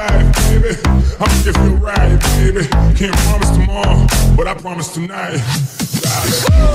life, baby. I'ma give you a ride, baby. Can't promise tomorrow, but I promise tonight. Ride.